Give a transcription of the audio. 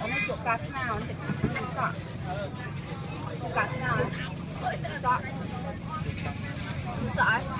អានេះជក់កាស្នាបន្តិចសក់កាស្នាសក់សក់